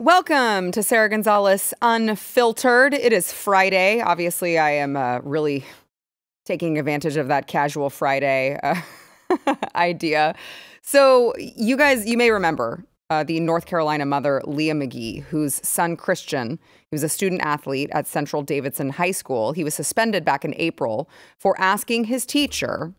Welcome to Sara Gonzales Unfiltered. It is Friday. Obviously, I am uh, really taking advantage of that casual Friday uh, idea. So, you guys, you may remember uh, the North Carolina mother, Leah McGee, whose son, Christian, he was a student athlete at Central Davidson High School. He was suspended back in April for asking his teacher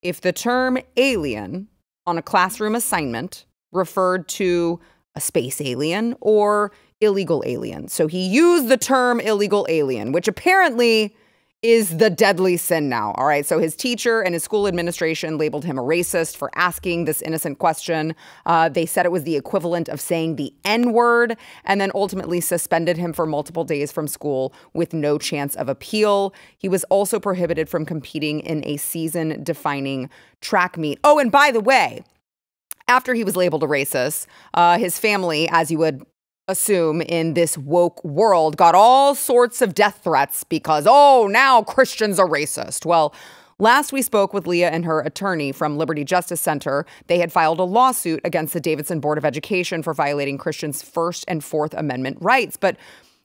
if the term alien on a classroom assignment referred to a space alien or illegal alien. So he used the term illegal alien, which apparently is the deadly sin now. All right. So his teacher and his school administration labeled him a racist for asking this innocent question. Uh, they said it was the equivalent of saying the N word and then ultimately suspended him for multiple days from school with no chance of appeal. He was also prohibited from competing in a season defining track meet. Oh, and by the way, after he was labeled a racist, uh, his family, as you would assume in this woke world, got all sorts of death threats because, oh, now Christians are racist. Well, Last we spoke with Leah and her attorney from Liberty Justice Center. They had filed a lawsuit against the Davidson Board of Education for violating Christians' First and Fourth Amendment rights. But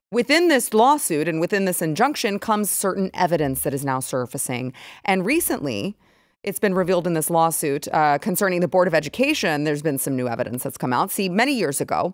within this lawsuit and within this injunction comes certain evidence that is now surfacing. And recently, it's been revealed in this lawsuit uh, concerning the Board of Education. There's been some new evidence that's come out. See, many years ago,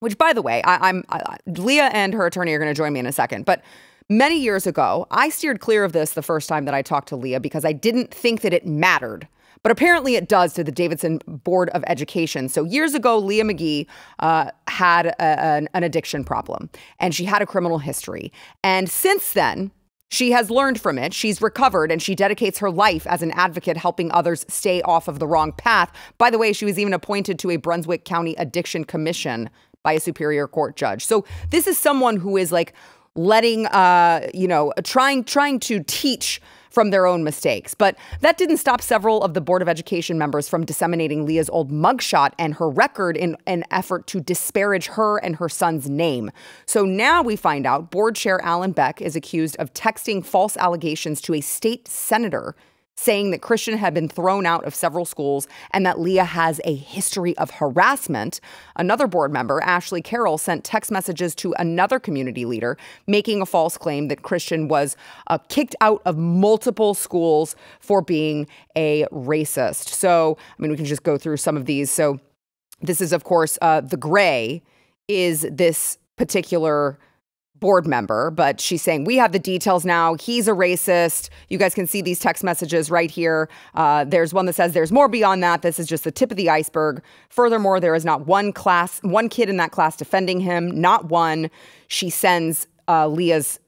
which by the way, I, am Leah and her attorney are going to join me in a second, but many years ago, I steered clear of this the first time that I talked to Leah because I didn't think that it mattered. But apparently it does to the Davidson Board of Education. So years ago, Leah McGee uh, had a, an, an addiction problem and she had a criminal history. And since then, she has learned from it. She's recovered and she dedicates her life as an advocate helping others stay off of the wrong path. By the way, she was even appointed to a Brunswick County Addiction Commission by a Superior Court judge. So this is someone who is like letting uh, you know, trying trying to teach from their own mistakes. But that didn't stop several of the Board of Education members from disseminating Leah's old mugshot and her record in an effort to disparage her and her son's name. So now we find out Board Chair Alan Beck is accused of texting false allegations to a state senator saying that Christian had been thrown out of several schools and that Leah has a history of harassment. Another board member, Ashley Carroll, sent text messages to another community leader making a false claim that Christian was uh, kicked out of multiple schools for being a racist. So, I mean, we can just go through some of these. So, this is, of course, uh, the gray is this particular board member, but she's saying, We have the details now. He's a racist. You guys can see these text messages right here. Uh, there's one that says, There's more beyond that. This is just the tip of the iceberg. Furthermore, there is not one class, one kid in that class defending him, not one. She sends uh, Leah's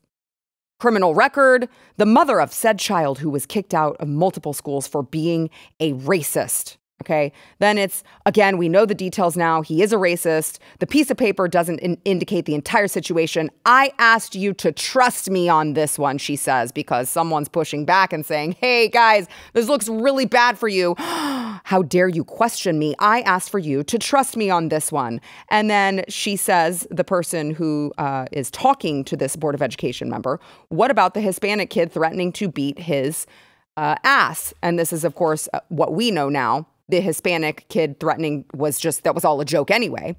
criminal record, the mother of said child who was kicked out of multiple schools for being a racist. Okay. Then it's again, we know the details now. He is a racist. The piece of paper doesn't in- indicate the entire situation. I asked you to trust me on this one, she says, because someone's pushing back and saying, hey, guys, this looks really bad for you. How dare you question me? I asked for you to trust me on this one. And then she says, the person who uh, is talking to this Board of Education member, what about the Hispanic kid threatening to beat his uh, ass? And this is, of course, uh, what we know now the Hispanic kid threatening was just, that was all a joke anyway.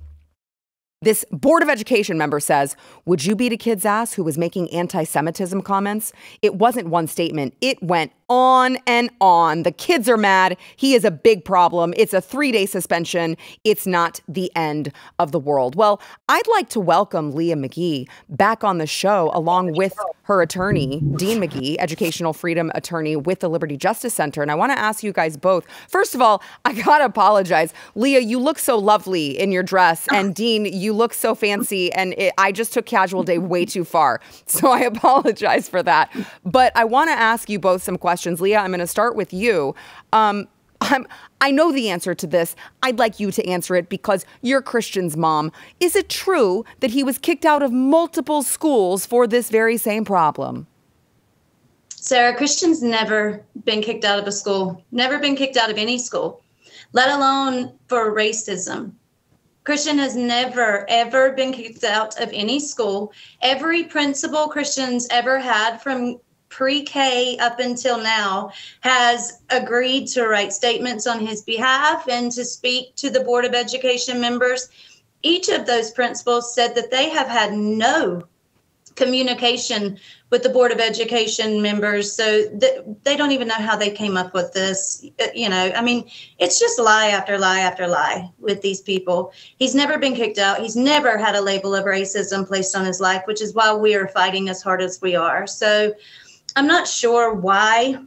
This Board of Education member says, Would you beat a kid's ass who was making anti Semitism comments? It wasn't one statement, it went on and on. The kids are mad. He is a big problem. It's a three day suspension. It's not the end of the world. Well, I'd like to welcome Leah McGee back on the show along with her attorney, Dean McGee, educational freedom attorney with the Liberty Justice Center. And I want to ask you guys both first of all, I got to apologize. Leah, you look so lovely in your dress. And Dean, you look so fancy. And it, I just took casual day way too far. So I apologize for that. But I want to ask you both some questions questions. Leah, I'm going to start with you. Um, I'm, I know the answer to this. I'd like you to answer it because you're Christian's mom. Is it true that he was kicked out of multiple schools for this very same problem? Sara, Christian's never been kicked out of a school, never been kicked out of any school, let alone for racism. Christian has never, ever been kicked out of any school. Every principal Christian's ever had from pre-K up until now has agreed to write statements on his behalf and to speak to the Board of Education members. each of those principals said that they have had no communication with the board of education members so th- they don't even know how they came up with this you know i mean it's just lie after lie after lie with these people. He's never been kicked out. He's never had a label of racism placed on his life which is why we are fighting as hard as we are. So i'm not sure why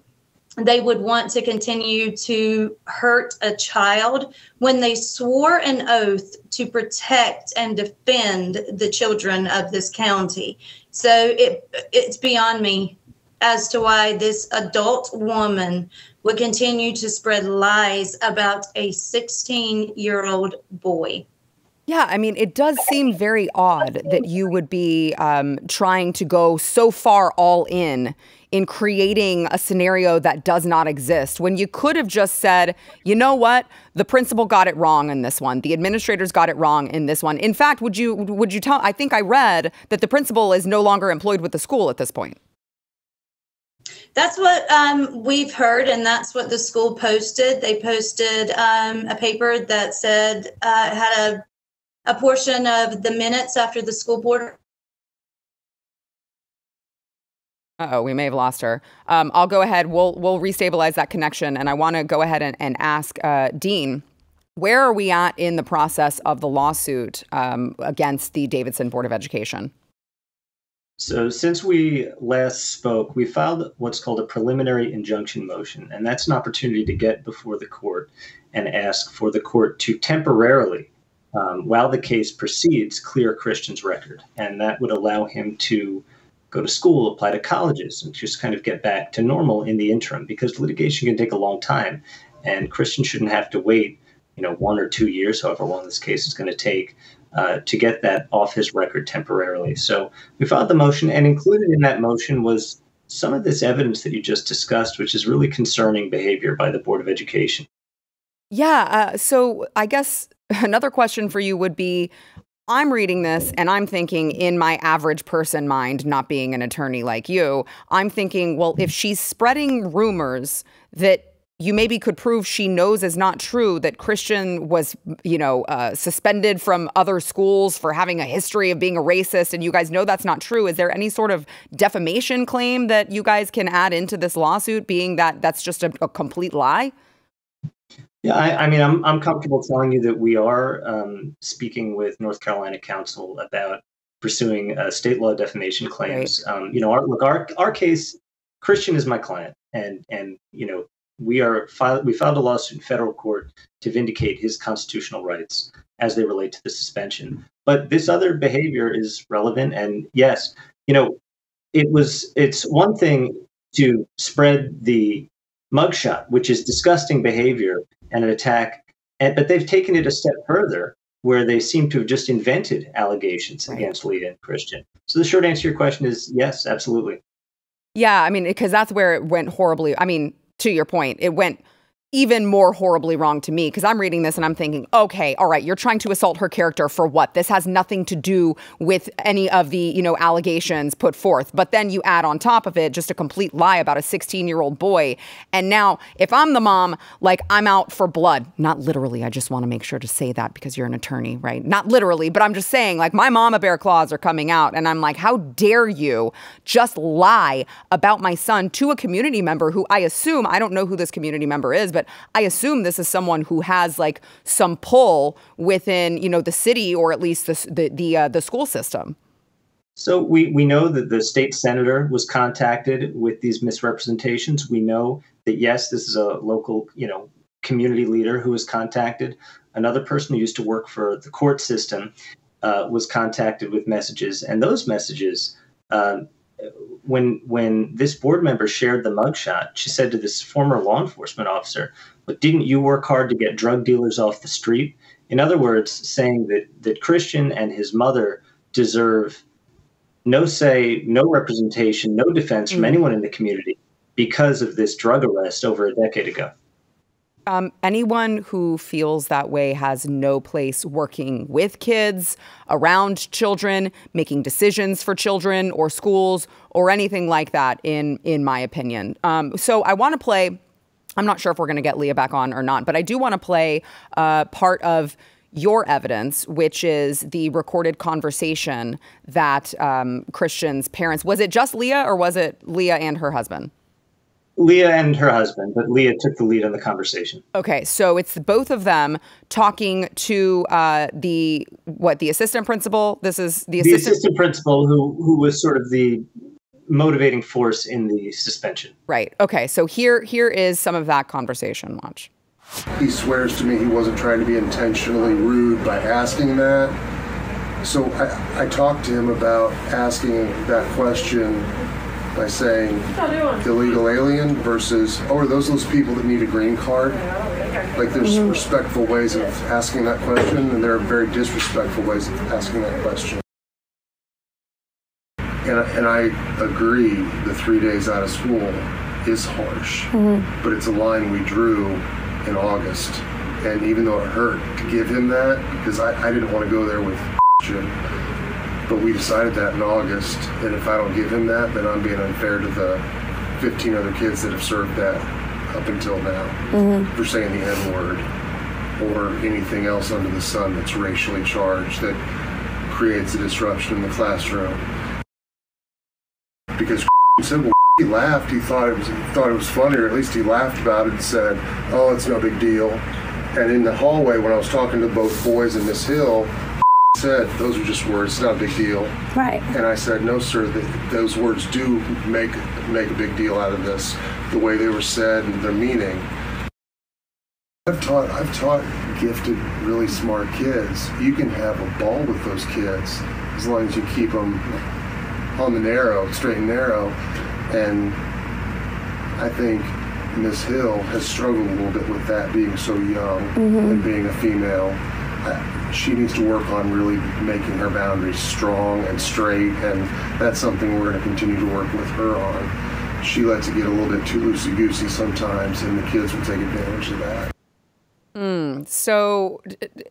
they would want to continue to hurt a child when they swore an oath to protect and defend the children of this county. So it it's beyond me as to why this adult woman would continue to spread lies about a 16 year old boy. Yeah, I mean, it does seem very odd that you would be um, trying to go so far all in in creating a scenario that does not exist when you could have just said, you know what, the principal got it wrong in this one, the administrators got it wrong in this one. In fact, would you would you tell? I think I read that the principal is no longer employed with the school at this point. That's what um, we've heard, and that's what the school posted. They posted um, a paper that said uh, had a a portion of the minutes after the school board oh, we may have lost her. Um, I'll go ahead. We'll we'll restabilize that connection, and I want to go ahead and, and ask uh, Dean. Where are we at in the process of the lawsuit um, against the Davidson Board of Education? So, since we last spoke, we filed what's called a preliminary injunction motion, and that's an opportunity to get before the court and ask for the court to temporarily, um, while the case proceeds, clear Christian's record. And that would allow him to go to school, apply to colleges, and just kind of get back to normal in the interim because litigation can take a long time. And Christian shouldn't have to wait, you know, one or two years, however long this case is going to take, uh, to get that off his record temporarily. So we filed the motion, and included in that motion was some of this evidence that you just discussed, which is really concerning behavior by the Board of Education. Yeah. Uh, so I guess another question for you would be I'm reading this and I'm thinking, in my average person mind, not being an attorney like you, I'm thinking, well, if she's spreading rumors that you maybe could prove she knows is not true that Christian was, you know, uh, suspended from other schools for having a history of being a racist, and you guys know that's not true. Is there any sort of defamation claim that you guys can add into this lawsuit, being that that's just a, a complete lie? Yeah, I, I, mean, I'm I'm comfortable telling you that we are um, speaking with North Carolina Counsel about pursuing uh, state law defamation claims. Right. Um, you know, our, look, our our case, Christian is my client, and and you know, we are filed, we filed a lawsuit in federal court to vindicate his constitutional rights as they relate to the suspension. But this other behavior is relevant, and yes, you know, it was it's one thing to spread the mugshot, which is disgusting behavior and an attack. And, but they've taken it a step further where they seem to have just invented allegations right. against Leah and Christian. So the short answer to your question is yes, absolutely. Yeah, I mean, because that's where it went horribly. I mean, to your point, it went even more horribly wrong to me because I'm reading this and I'm thinking, okay, all right, you're trying to assault her character for what? This has nothing to do with any of the, you know, allegations put forth. But then you add on top of it just a complete lie about a 16 year old boy. And now, if I'm the mom, like I'm out for blood, not literally. I just want to make sure to say that because you're an attorney, right? Not literally, but I'm just saying, like, my mama bear claws are coming out. And I'm like, how dare you just lie about my son to a community member who I assume, I don't know who this community member is, but but I assume this is someone who has like some pull within, you know, the city or at least the the the, uh, the school system. So we, we know that the state senator was contacted with these misrepresentations. We know that yes, this is a local, you know, community leader who was contacted. Another person who used to work for the court system uh, was contacted with messages, and those messages uh, when when this board member shared the mugshot, she said to this former law enforcement officer, "But didn't you work hard to get drug dealers off the street?" In other words, saying that that Christian and his mother deserve no say, no representation, no defense from mm. anyone in the community because of this drug arrest over a decade ago. Um, anyone who feels that way has no place working with kids, around children, making decisions for children or schools or anything like that, in in my opinion. Um, so I want to play. I'm not sure if we're going to get Leah back on or not, but I do want to play uh, part of your evidence, which is the recorded conversation that um, Christian's parents was it just Leah or was it Leah and her husband? Leah and her husband, but Leah took the lead in the conversation. Okay, so it's both of them talking to uh, the what the assistant principal. This is the assistant, the assistant principal who who was sort of the motivating force in the suspension. Right. Okay. So here here is some of that conversation. Watch. He swears to me he wasn't trying to be intentionally rude by asking that. So I, I talked to him about asking that question by saying illegal alien versus, oh, are those those people that need a green card? Like there's mm-hmm. respectful ways of asking that question, and there are very disrespectful ways of asking that question. And, and I agree the three days out of school is harsh, mm-hmm. but it's a line we drew in August. And even though it hurt to give him that, because I, I didn't want to go there with but we decided that in August. And if I don't give him that, then I'm being unfair to the 15 other kids that have served that up until now mm-hmm. for saying the N word or anything else under the sun that's racially charged that creates a disruption in the classroom. Because said, well, he laughed. He thought it was he thought it was funny, or at least he laughed about it and said, "Oh, it's no big deal." And in the hallway, when I was talking to both boys and Miss Hill, said those are just words. It's not a big deal. Right. And I said, no, sir. those words do make make a big deal out of this. The way they were said and their meaning. I've taught I've taught gifted, really smart kids. You can have a ball with those kids as long as you keep them on the narrow, straight and narrow. And I think Miss Hill has struggled a little bit with that, being so young mm-hmm. and being a female she needs to work on really making her boundaries strong and straight, and that's something we're going to continue to work with her on. She lets it get a little bit too loosey goosey sometimes, and the kids will take advantage of that. Mm, so,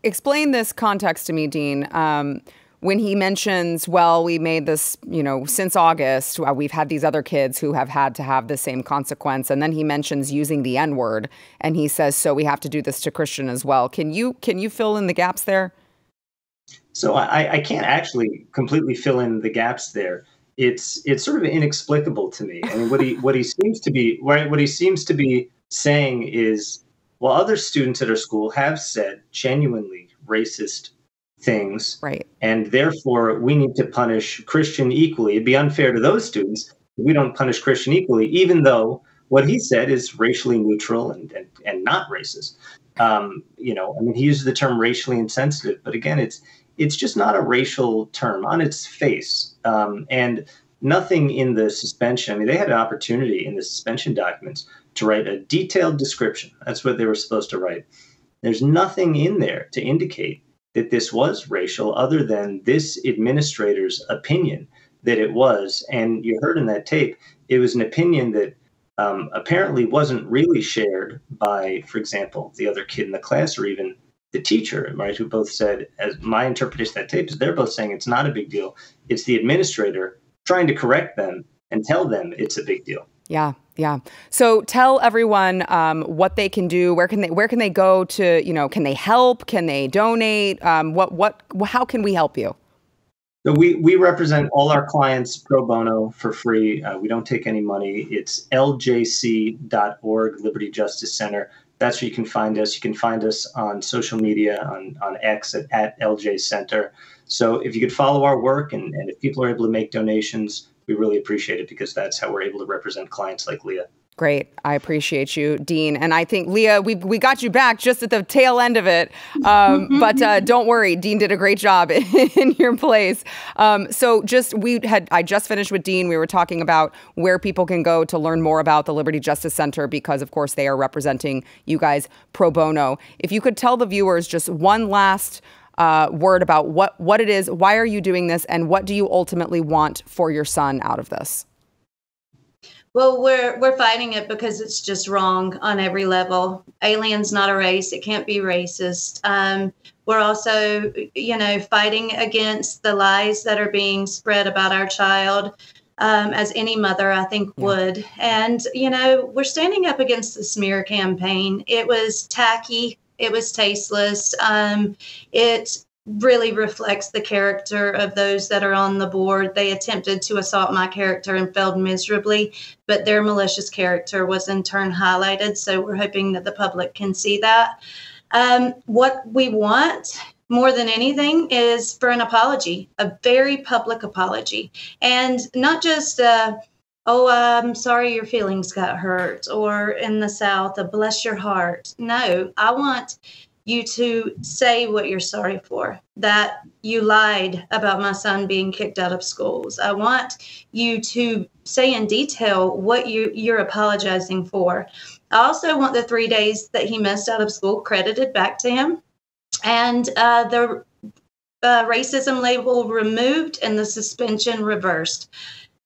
explain this context to me, Dean. Um, when he mentions, well, we made this, you know, since August, uh, we've had these other kids who have had to have the same consequence, and then he mentions using the N word, and he says, so we have to do this to Christian as well. Can you can you fill in the gaps there? So I, I can't actually completely fill in the gaps there. It's it's sort of inexplicable to me. I mean, what he what he seems to be right, what he seems to be saying is, well, other students at our school have said genuinely racist things. Right. And therefore, we need to punish Christian equally. It'd be unfair to those students if we don't punish Christian equally, even though what he said is racially neutral and, and, and not racist. Um, you know, I mean, he uses the term racially insensitive, but again, it's it's just not a racial term on its face. Um, and nothing in the suspension, I mean, they had an opportunity in the suspension documents to write a detailed description. That's what they were supposed to write. There's nothing in there to indicate that this was racial other than this administrator's opinion that it was. And you heard in that tape, it was an opinion that um, apparently wasn't really shared by, for example, the other kid in the class or even the teacher, right? Who both said, as my interpretation of that tape is they're both saying it's not a big deal. It's the administrator trying to correct them and tell them it's a big deal. Yeah, yeah. So tell everyone um, what they can do. Where can they Where can they go to? You know, can they help? Can they donate? Um, what What How can we help you? So we we represent all our clients pro bono for free. Uh, we don't take any money. It's ljc.org, Liberty Justice Center. That's where you can find us. You can find us on social media on on X at, at LJ Center. So if you could follow our work and, and if people are able to make donations, we really appreciate it because that's how we're able to represent clients like Leah. Great. I appreciate you, Dean. And I think, Leah, we, we got you back just at the tail end of it. Um, but uh, don't worry, Dean did a great job in your place. Um, so, just we had, I just finished with Dean. We were talking about where people can go to learn more about the Liberty Justice Center because, of course, they are representing you guys pro bono. If you could tell the viewers just one last uh, word about what what it is, why are you doing this, and what do you ultimately want for your son out of this? Well, we're we're fighting it because it's just wrong on every level. Alien's not a race; it can't be racist. Um, we're also, you know, fighting against the lies that are being spread about our child, um, as any mother I think yeah. would. And you know, we're standing up against the smear campaign. It was tacky It was tasteless. Um, it really reflects the character of those that are on the board. They attempted to assault my character and failed miserably, but their malicious character was in turn highlighted. So we're hoping that the public can see that. Um, what we want more than anything is for an apology, a very public apology, and not just. Uh, oh, I'm sorry your feelings got hurt, or in the South, a bless your heart. No, I want you to say what you're sorry for, that you lied about my son being kicked out of schools. I want you to say in detail what you, you're apologizing for. I also want the three days that he missed out of school credited back to him and uh, the uh, racism label removed and the suspension reversed.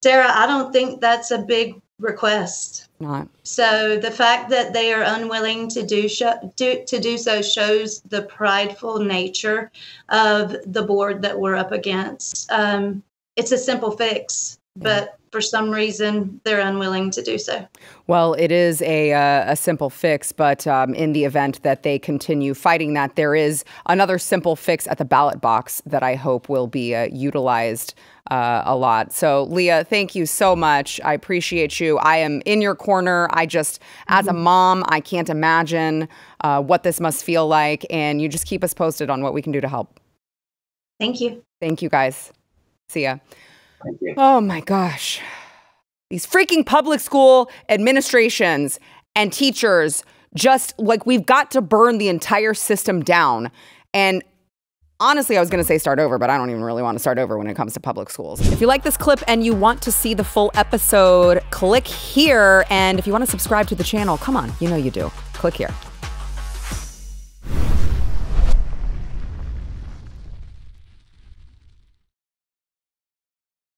Sara, I don't think that's a big request. Not. So the fact that they are unwilling to do, do to do so shows the prideful nature of the board that we're up against. Um, it's a simple fix, but for some reason they're unwilling to do so. Well, it is a, uh, a simple fix, but um, in the event that they continue fighting that, there is another simple fix at the ballot box that I hope will be uh, utilized uh, a lot. So, Leah, thank you so much. I appreciate you. I am in your corner. I just, as a mm-hmm. mom, I can't imagine uh, what this must feel like. And you just keep us posted on what we can do to help. Thank you. Thank you, guys. See ya. Oh my gosh. These freaking public school administrations and teachers just like we've got to burn the entire system down. And honestly, I was going to say start over, but I don't even really want to start over when it comes to public schools. If you like this clip and you want to see the full episode, click here. And if you want to subscribe to the channel, come on, you know you do. Click here.